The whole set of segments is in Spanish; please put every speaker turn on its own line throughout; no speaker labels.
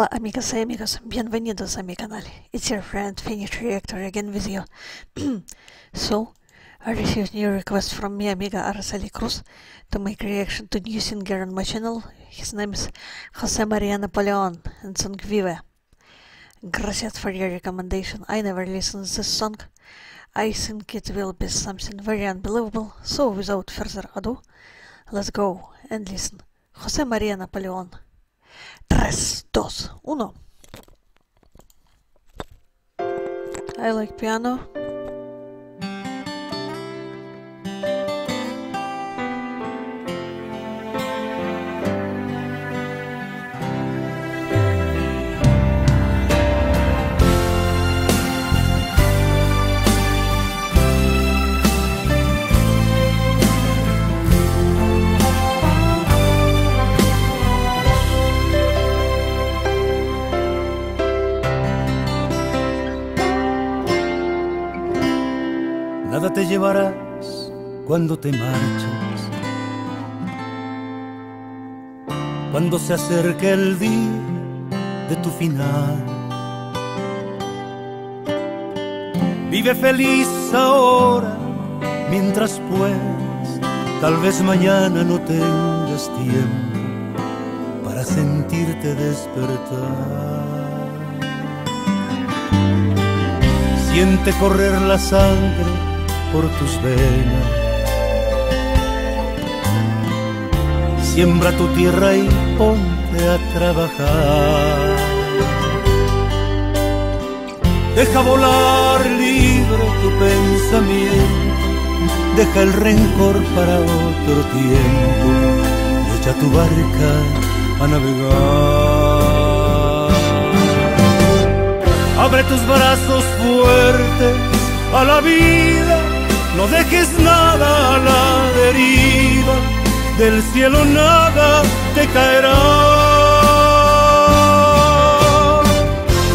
Hola amigas y amigos, bienvenidos a mi canal. It's your friend Finish Reactor again with you. so, I received new request from my amiga Araceli Cruz to make reaction to new singer on my channel. His name is Jose Maria Napoleon and song Vive. Gracias for your recommendation. I never listened to this song. I think it will be something very unbelievable. So without further ado, let's go and listen. Jose Maria Napoleon. 3, 2, 1. I like piano.
Nada te llevarás cuando te marchas. Cuando se acerque el día de tu final. Vive feliz ahora mientras puedas. Tal vez mañana no tengas tiempo para sentirte despertar. Siente correr la sangre por tus venas. Siembra tu tierra y ponte a trabajar. Deja volar libre tu pensamiento, deja el rencor para otro tiempo echa tu barca a navegar. Abre tus brazos fuertes a la vida, no dejes nada a la deriva, del cielo nada te caerá.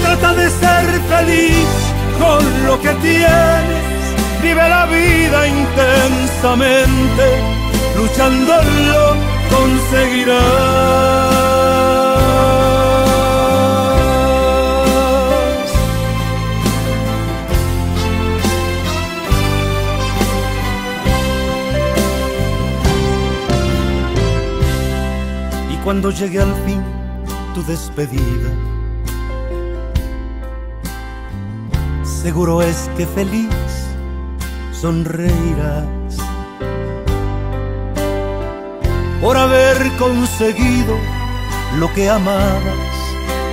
Trata de ser feliz con lo que tienes, vive la vida intensamente, luchándolo conseguirás. Cuando llegue al fin tu despedida, seguro es que feliz sonreirás por haber conseguido lo que amabas,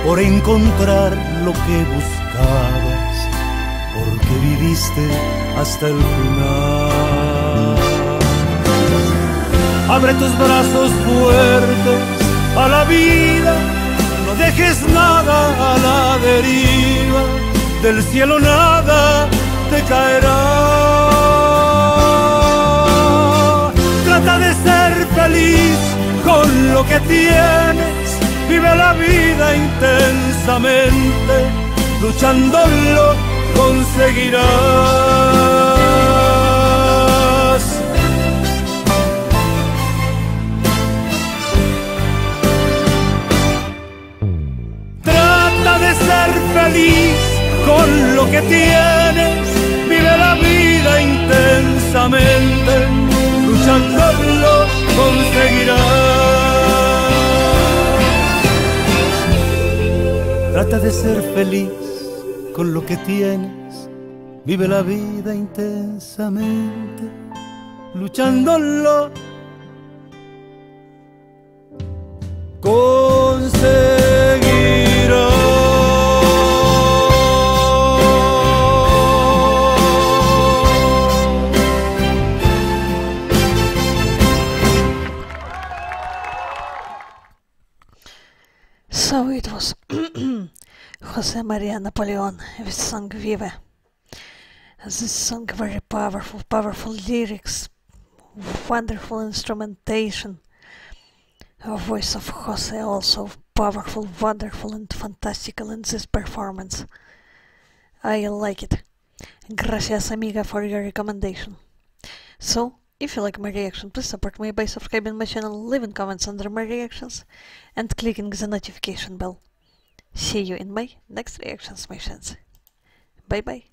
por encontrar lo que buscabas, porque viviste hasta el final. Abre tus brazos fuertes a la vida, no dejes nada a la deriva, del cielo nada te caerá. Trata de ser feliz con lo que tienes, vive la vida intensamente, luchándolo conseguirás. Trata de ser feliz con lo que tienes, vive la vida intensamente, luchándolo
So it was Jose Maria Napoleon with song Vive. This song very powerful, powerful lyrics, wonderful instrumentation. A voice of Jose also powerful, wonderful and fantastical in this performance. I like it. Gracias amiga for your recommendation. So, if you like my reaction, please support me by subscribing my channel, leaving comments under my reactions, and clicking the notification bell. See you in my next reactions, my friends. Bye bye.